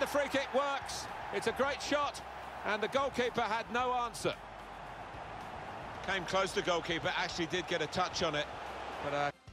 the free kick works. It's a great shot, and the goalkeeper had no answer. Came close to goalkeeper, actually did get a touch on it, but Uh...